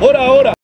Hora ahora.